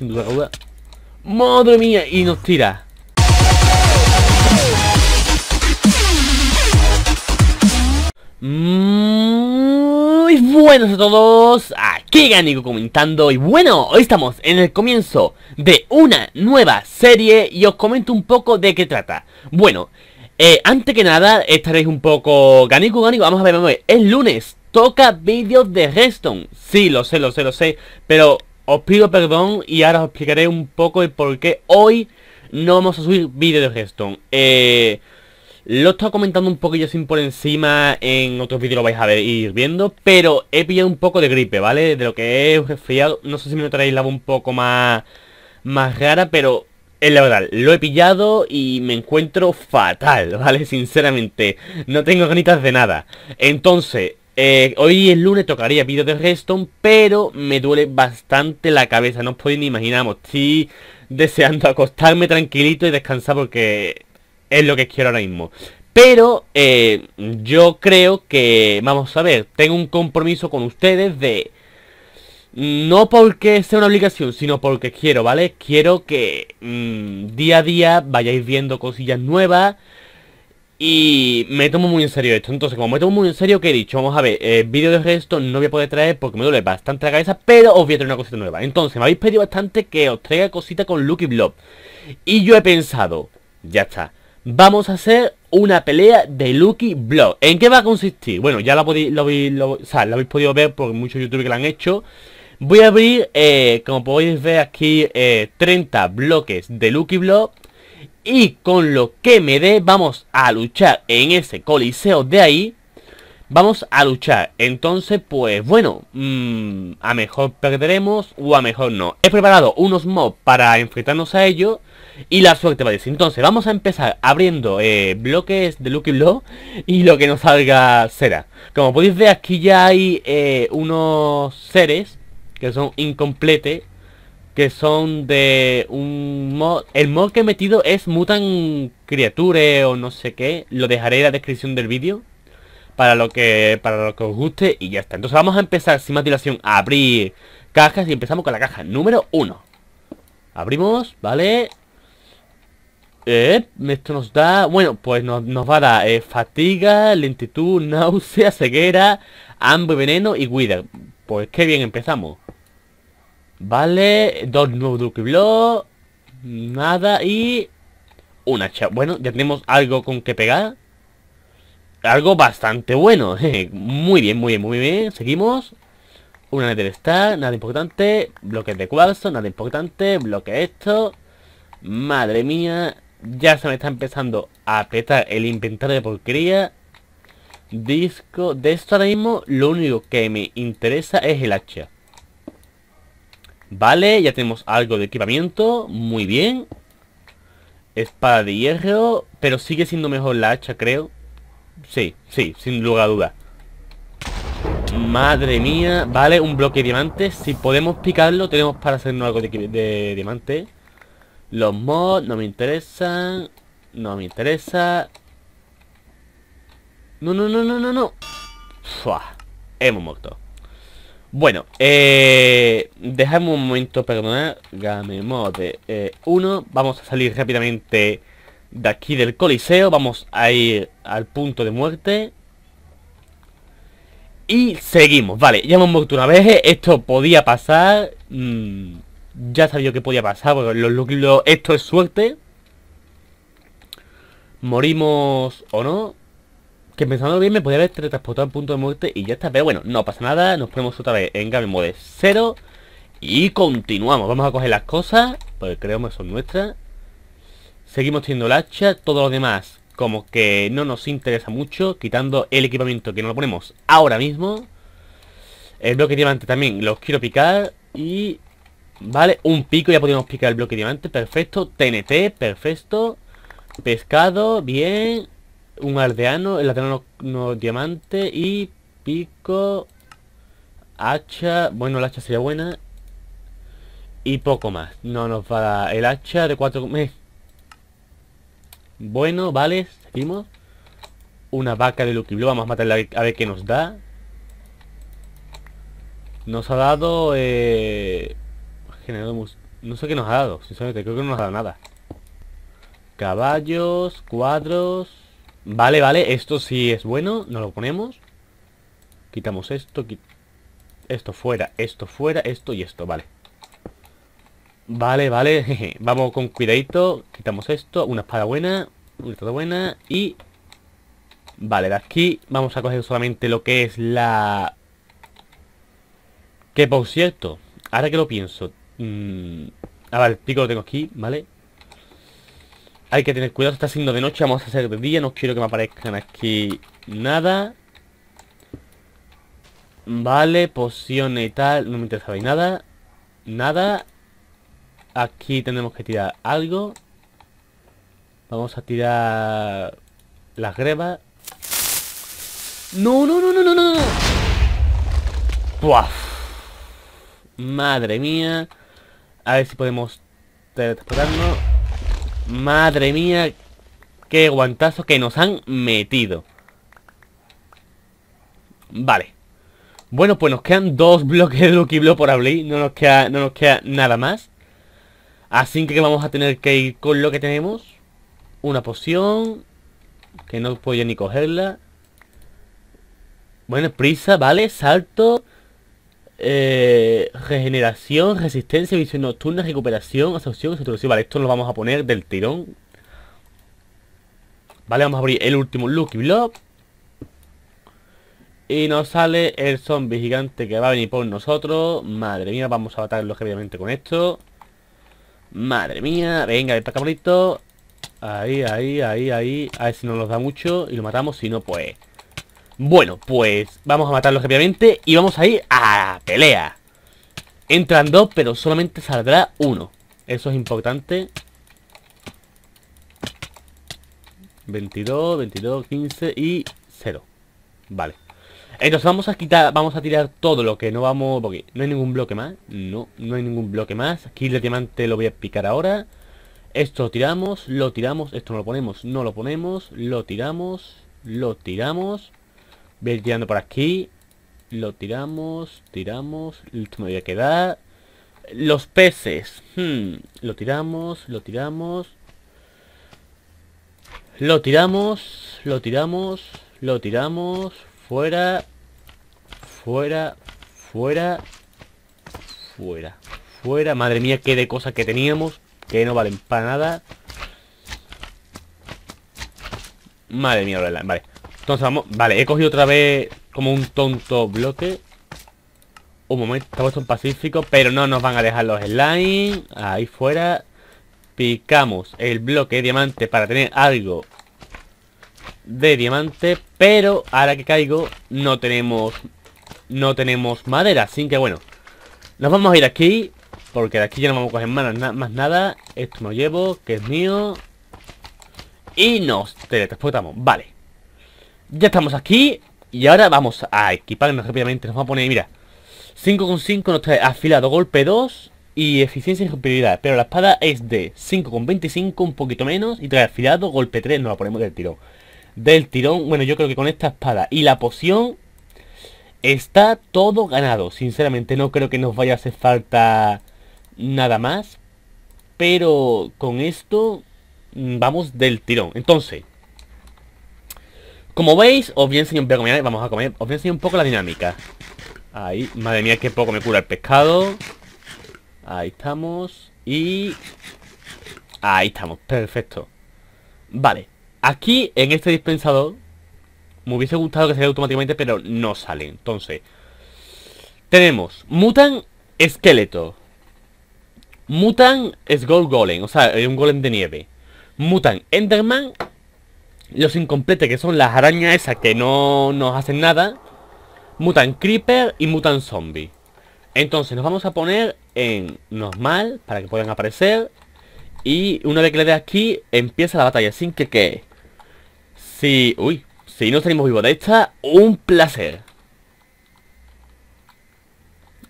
sin duda alguna. ¡Madre mía! Y nos tira. Muy buenos a todos, aquí Ganico comentando y bueno, hoy estamos en el comienzo de una nueva serie y os comento un poco de qué trata Bueno, eh, antes que nada estaréis un poco... Ganico, Ganico, vamos a ver, vamos a ver, es lunes, toca vídeos de Redstone Sí, lo sé, lo sé, lo sé, pero os pido perdón y ahora os explicaré un poco el por qué hoy no vamos a subir vídeos de Redstone Eh... Lo he estado comentando un poquillo sin por encima, en otros vídeos lo vais a ver, ir viendo, pero he pillado un poco de gripe, ¿vale? De lo que he resfriado, no sé si me notaréis la voz un poco más, más rara, pero es la verdad, lo he pillado y me encuentro fatal, ¿vale? Sinceramente, no tengo ganitas de nada. Entonces, eh, hoy el lunes tocaría vídeo de Redstone, pero me duele bastante la cabeza, no os podéis ni imaginar, estoy deseando acostarme tranquilito y descansar porque es lo que quiero ahora mismo. Pero eh, yo creo que, vamos a ver, tengo un compromiso con ustedes de... No porque sea una obligación, sino porque quiero, ¿vale? Quiero que mm, día a día vayáis viendo cosillas nuevas y me tomo muy en serio esto. Entonces, como me tomo muy en serio, ¿qué he dicho? Vamos a ver, eh, vídeo de resto no voy a poder traer porque me duele bastante la cabeza, pero os voy a traer una cosita nueva. Entonces, me habéis pedido bastante que os traiga cosita con Lucky Blob. Y yo he pensado, ya está vamos a hacer una pelea de Lucky Block. ¿En qué va a consistir? Bueno, ya podéis, lo, habéis podido ver por muchos youtubers que lo han hecho. Voy a abrir, eh, como podéis ver aquí, 30 eh, bloques de Lucky Block. Y con lo que me dé, vamos a luchar en ese coliseo de ahí. Vamos a luchar. Entonces, pues bueno, mm, a mejor perderemos o a mejor no. He preparado unos mobs para enfrentarnos a ellos. Y la suerte decir. Entonces, vamos a empezar abriendo eh, bloques de Lucky Blow y lo que nos salga será. Como podéis ver, aquí ya hay eh, unos seres que son incompletes. Que son de un mod... El mod que he metido es Mutant Creature o no sé qué. Lo dejaré en la descripción del vídeo. Para lo que para lo que os guste y ya está. Entonces vamos a empezar sin más dilación a abrir cajas y empezamos con la caja número 1. Abrimos, ¿vale? Eh, esto nos da... Bueno, pues nos, va a dar eh, fatiga, lentitud, náusea, ceguera, hambre, veneno y wither. Pues qué bien empezamos. Vale, dos nuevos Duke Block, nada y... Una hacha. Bueno, ya tenemos algo con que pegar. Algo bastante bueno. muy bien, muy bien, muy bien. Seguimos. Una Nether nada importante. Bloques de cuarzo, nada importante. Bloque esto. Madre mía ya se me está empezando a apretar el inventario de porquería. Disco. De esto ahora mismo lo único que me interesa es el hacha. Vale, ya tenemos algo de equipamiento. Muy bien. Espada de hierro. Pero sigue siendo mejor la hacha, creo. Sí, sí, sin lugar a duda. Madre mía. Vale, un bloque de diamantes. Si podemos picarlo, tenemos para hacernos algo de, de diamante. Los mods no me interesan. No me interesa. No, no, no, no, no, no. Hemos muerto. Bueno, eh, dejamos un momento perdonar. Game mode 1. Eh, Vamos a salir rápidamente de aquí del coliseo. Vamos a ir al punto de muerte. Y seguimos. Vale, ya hemos muerto una vez. Esto podía pasar. Mmm, ya sabía que podía pasar, porque lo, esto es suerte. Morimos o no. Que pensando bien me podía haber teletransportado al punto de muerte y ya está. Pero bueno, no pasa nada. Nos ponemos otra vez en Game Mode 0. Y continuamos. Vamos a coger las cosas. Porque creo que son nuestras. Seguimos teniendo el hacha. Todo lo demás como que no nos interesa mucho. Quitando el equipamiento que nos lo ponemos ahora mismo. El bloque diamante también los quiero picar. Y Vale, un pico, ya podemos picar el bloque diamante, perfecto. TNT, perfecto. Pescado, bien. Un aldeano, el aldeano no, diamante y pico. Hacha, bueno, el hacha sería buena. Y poco más. No nos va a dar el hacha de cuatro... Eh. Bueno, vale, seguimos. Una vaca de Lucky Blue, vamos a matarla a ver qué nos da. Nos ha dado... Eh, No sé qué nos ha dado, sinceramente, creo que no nos ha dado nada. Caballos, cuadros... Vale, vale, esto sí es bueno, nos lo ponemos. Quitamos esto, esto fuera, esto fuera, esto y esto, vale. Vale, vale, vamos con cuidadito, quitamos esto, una espada buena, una buena y... Vale, de aquí vamos a coger solamente lo que es la... Que por cierto, ahora que lo pienso... Mmm... Ah, vale, el pico lo tengo aquí, ¿vale? Hay que tener cuidado, está siendo de noche, vamos a hacer de día, no quiero que me aparezcan aquí nada. Vale, pociones y tal, no me interesa nada. Nada. Aquí tenemos que tirar algo. Vamos a tirar las grebas. No, no, no, no, no, no, no. Madre mía. A ver si podemos teletransportarnos. Madre mía, qué guantazo que nos han metido. Vale. Bueno, pues nos quedan dos bloques de Lucky Block por abrir. No nos queda, no nos queda nada más. Así que vamos a tener que ir con lo que tenemos. Una poción. Que no podía ni cogerla. Bueno, prisa, ¿vale? Salto. Eh, regeneración, resistencia, visión nocturna, recuperación, absorción, saturación. Vale, esto lo vamos a poner del tirón. Vale, vamos a abrir el último Lucky Block. Y nos sale el zombie gigante que va a venir por nosotros. Madre mía, vamos a matarlo rápidamente con esto. Madre mía, venga, ven para acá bonito. Ahí, ahí, ahí, ahí. A ver si no nos da mucho y lo matamos. Si no, pues bueno, pues vamos a matarlo rápidamente y vamos a ir a pelea. Entran dos, pero solamente saldrá uno. Eso es importante. 22, 22, 15 y 0. Vale. Entonces vamos a quitar, vamos a tirar todo lo que no vamos... Porque no hay ningún bloque más. No, no hay ningún bloque más. Aquí el diamante lo voy a picar ahora. Esto lo tiramos, lo tiramos. Esto no lo ponemos, no lo ponemos. Lo tiramos, lo tiramos. Voy a ir tirando por aquí. Lo tiramos, tiramos. Esto me voy a quedar. Los peces. Hmm, lo tiramos, lo tiramos. Lo tiramos, lo tiramos, lo tiramos. Fuera. Fuera. Fuera. Fuera. Fuera. Madre mía, qué de cosas que teníamos. Que no valen para nada. Madre mía, vale. Entonces vamos... Vale, he cogido otra vez como un tonto bloque. Un momento, puesto en pacífico, pero no nos van a dejar los slime. Ahí fuera. Picamos el bloque de diamante para tener algo de diamante. Pero ahora que caigo no tenemos... No tenemos madera, así que bueno. Nos vamos a ir aquí. Porque de aquí ya no vamos a coger más, más nada. Esto me lo llevo, que es mío. Y nos teletransportamos. Vale. Ya estamos aquí y ahora vamos a equiparnos rápidamente. Nos vamos a poner, mira, 5,5 nos trae afilado golpe 2 y eficiencia y rompibilidad. Pero la espada es de 5,25, un poquito menos, y trae afilado golpe 3, nos la ponemos del tirón. Del tirón, bueno, yo creo que con esta espada y la poción está todo ganado. Sinceramente no creo que nos vaya a hacer falta nada más. Pero con esto mm, vamos del tirón. Entonces, como veis, os voy a enseñar un poco, vamos a comer, os voy a enseñar un poco la dinámica. Ahí, madre mía, qué poco me cura el pescado. Ahí estamos. Y... Ahí estamos, perfecto. Vale, aquí en este dispensador me hubiese gustado que saliera automáticamente, pero no sale. Entonces, tenemos Mutan Esqueleto. Mutan Skull Golem, o sea, un golem de nieve. Mutan Enderman los incompletos, que son las arañas esas que no nos hacen nada. Mutan Creeper y mutan Zombie. Entonces nos vamos a poner en normal para que puedan aparecer. Y una vez que le dé aquí, empieza la batalla. Sin que que... Si... Uy. Si no salimos vivos de esta, un placer.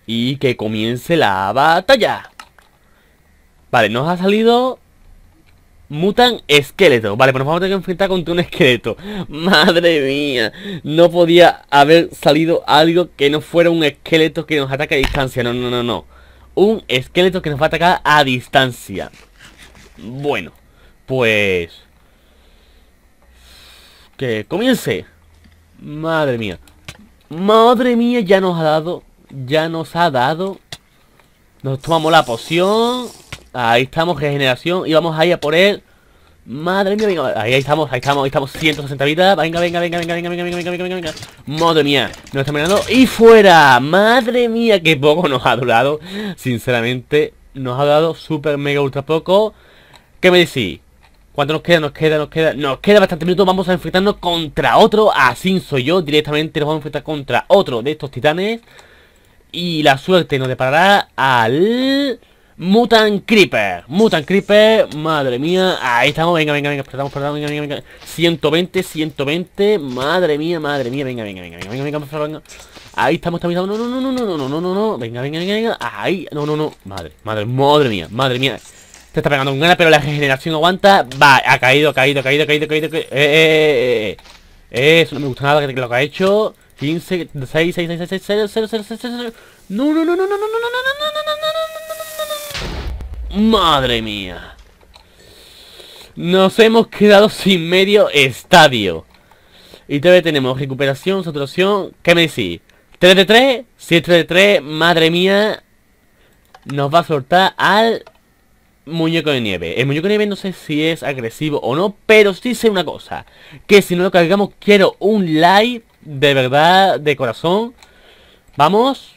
Y que comience la batalla. Vale, nos ha salido Mutan esqueleto. Vale, pues nos vamos a tener que enfrentar contra un esqueleto. Madre mía. No podía haber salido algo que no fuera un esqueleto que nos ataque a distancia. No, no, no, no. un esqueleto que nos va a atacar a distancia. Bueno, pues... Que comience. Madre mía. Madre mía, ya nos ha dado. Ya nos ha dado. Nos tomamos la poción. Ahí estamos, regeneración. Y vamos ahí a por él. Madre mía, venga, ahí, estamos, ahí estamos, ahí estamos 160 vidas, venga, venga, venga, venga, venga, venga, venga, venga, venga, venga Madre mía, nos está mirando y fuera Madre mía, qué poco nos ha durado Sinceramente, nos ha dado súper mega ultra poco ¿Qué me decís? ¿Cuánto nos queda? Nos queda, nos queda Nos queda bastante minutos, vamos a enfrentarnos contra otro Así soy yo, directamente nos vamos a enfrentar contra otro de estos titanes Y la suerte nos deparará al... Mutant Creeper, Mutant Creeper, madre mía, ahí estamos, venga, venga, venga, apretamos, apretamos, venga, venga, venga, 120, 120, madre mía, madre mía, venga, venga, venga, venga, venga, venga, venga, ahí estamos, estamos, no, no, no, no, no, no, no, no, no, venga, venga, venga, venga, ahí, no, no, no, madre, madre, madre mía, madre mía, te está pegando un gana, pero la regeneración aguanta, va, ha caído, ha caído, ha caído, ha caído, ha caído, eh, eh, eh, eso no me gusta nada que lo que ha hecho, 15, 6, 6, 6, 6, 6, 0, 0, 0, 0, 0, no, no, no, no, no, no, no, no, no, no, no, no, no, ¡Madre mía! Nos hemos quedado sin medio estadio. Y todavía tenemos recuperación, saturación. ¿Qué me decís? 3 de 3, 7 de 3, madre mía. Nos va a soltar al muñeco de nieve. El muñeco de nieve no sé si es agresivo o no, pero sí sé una cosa. Que si no lo cargamos, quiero un like de verdad, de corazón. Vamos.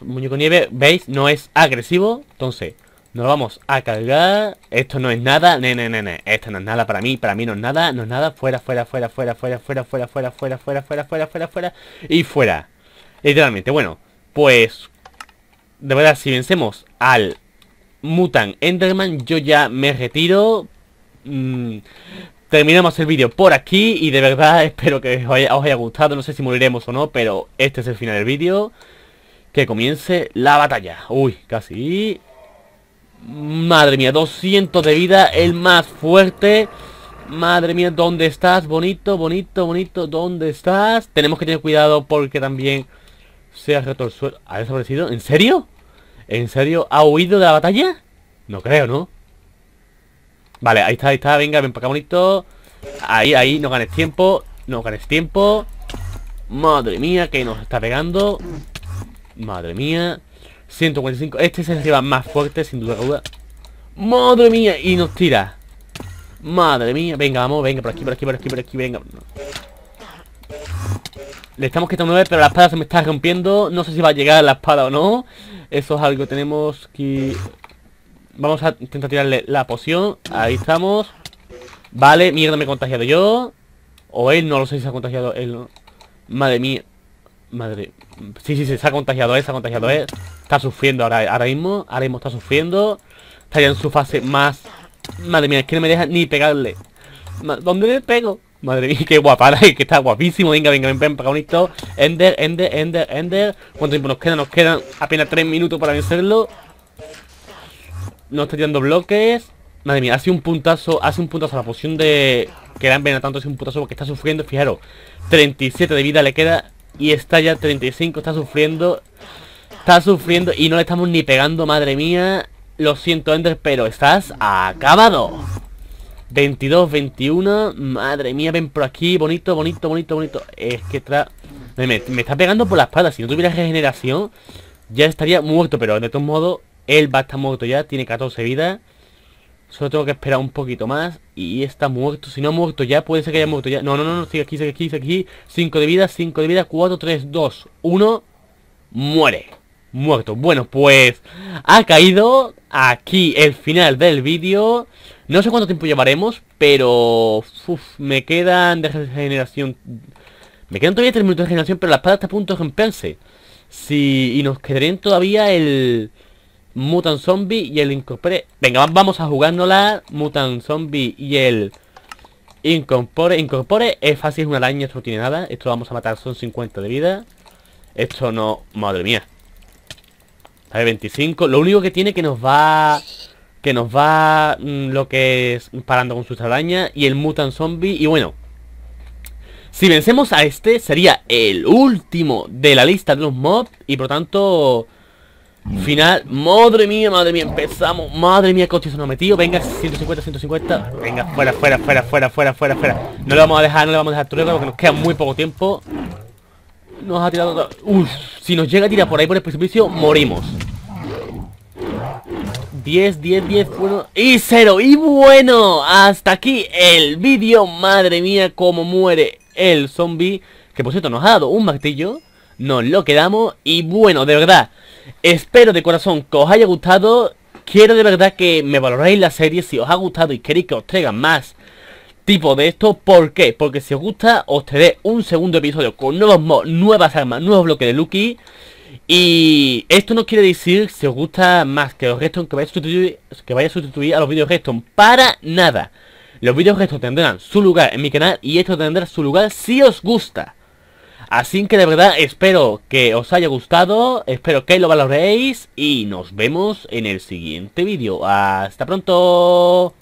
Muñeco de nieve, ¿veis? No es agresivo. Entonces, nos vamos a cargar. Esto no es nada. Ne, ne, ne. Esto no es nada para mí. Para mí no es nada. No es nada. Fuera, fuera, fuera, fuera, fuera, fuera, fuera, fuera, fuera, fuera, fuera, fuera, fuera, fuera. Y fuera. Literalmente. Bueno, pues... De verdad, si vencemos al Mutant Enderman, yo ya me retiro. terminamos el vídeo por aquí y de verdad espero que os haya, os haya, gustado, no sé si moriremos o no, pero este es el final del vídeo. Que comience la batalla. Uy, casi. Madre mía, 200 de vida, el más fuerte. Madre mía, ¿dónde estás? Bonito, bonito, bonito, ¿dónde estás? Tenemos que tener cuidado porque también se ha roto el suelo. ¿Ha desaparecido? ¿En serio? ¿En serio? ¿Ha huido de la batalla? No creo, ¿no? Vale, ahí está, ahí está, venga, ven para acá bonito Ahí, ahí, no ganes tiempo No ganes tiempo Madre mía, que nos está pegando Madre mía 145. Este es rival más fuerte, sin duda alguna. ¡Madre mía! Y nos tira. Madre mía. Venga, vamos, venga, por aquí, por aquí, por aquí, por aquí, venga. Le estamos quitando 9, pero la espada se me está rompiendo. No sé si va a llegar la espada o no. Eso es algo. Tenemos que... Vamos a intentar tirarle la poción. Ahí estamos. Vale, mierda, me he contagiado yo. O él, no lo sé si se ha contagiado él. No. Madre mía. Madre... Sí, sí, sí, se ha contagiado él, se ha contagiado él. Está sufriendo ahora, ahora mismo. Ahora mismo está sufriendo. Está ya en su fase más... Madre mía, es que no me deja ni pegarle. ¿Dónde le pego? Madre mía, qué guapa, que está guapísimo. Venga, venga, ven, ven, bonito. Ender, Ender, Ender, Ender. ¿Cuánto tiempo nos queda? Nos quedan apenas 3 minutos para vencerlo. No está tirando bloques. Madre mía, hace un puntazo, hace un puntazo a la poción de... Que la envenena tanto, hace un puntazo porque está sufriendo. Fijaros, 37 de vida le queda y está ya 35, está sufriendo. Está sufriendo y no le estamos ni pegando, madre mía. Lo siento, Ender, pero estás acabado. 22, 21. Madre mía, ven por aquí. Bonito, bonito, bonito, bonito. Es que tra... Me, está pegando por la espalda. Si no tuviera regeneración, ya estaría muerto. Pero de todos modos, él va a estar muerto ya. Tiene 14 vidas. Solo tengo que esperar un poquito más Y está muerto, si no ha muerto ya Puede ser que haya muerto ya, no, no, no, sigue aquí, sigue aquí, sigue aquí. 5 de vida, 5 de vida, 4, 3, 2, 1 Muere. Muerto, bueno, pues Ha caído aquí el final del vídeo. No sé cuánto tiempo llevaremos Pero uf, me quedan de regeneración. Me quedan todavía 3 minutos de regeneración Pero la espada está a punto de romperse. Si, y nos quedarían todavía el Mutant Zombie y el Incorpore. Venga, vamos a jugárnosla. Mutant Zombie y el Incorpore. Incorpore es fácil, es una araña, esto no tiene nada. Esto lo vamos a matar, son 50 de vida. Esto no... Madre mía. Hay 25. Lo único que tiene que nos va... Que nos va mm, lo que es parando con sus arañas. Y el Mutant Zombie. Y bueno. Si vencemos a este, sería el último de la lista de los mobs. Y por tanto... Final, madre mía, madre mía, empezamos. Madre mía, coche se nos ha metido, venga, 150, 150 Venga, fuera, fuera, fuera, fuera, fuera, fuera, fuera. No le vamos a dejar, no le vamos a dejar turno porque nos queda muy poco tiempo. Nos ha tirado... Uf, si nos llega a tirar por ahí por el precipicio, morimos. 10, 10, 10, bueno Y 0, y bueno Hasta aquí el vídeo. Madre mía, cómo muere el zombie Que por cierto nos ha dado un martillo Nos lo quedamos Y bueno, de verdad Espero de corazón que os haya gustado Quiero de verdad que me valoréis la serie Si os ha gustado y queréis que os traigan más tipo de esto ¿Por qué? Porque si os gusta os traeré un segundo episodio Con nuevos nuevas armas, nuevos bloques de Lucky y esto no quiere decir si os gusta más que los restos que vaya a sustituir, que vaya a, sustituir a los vídeos restos. Para nada. Los vídeos restos tendrán su lugar en mi canal y esto tendrá su lugar si os gusta. Así que de verdad espero que os haya gustado, espero que lo valoréis y nos vemos en el siguiente vídeo. ¡Hasta pronto!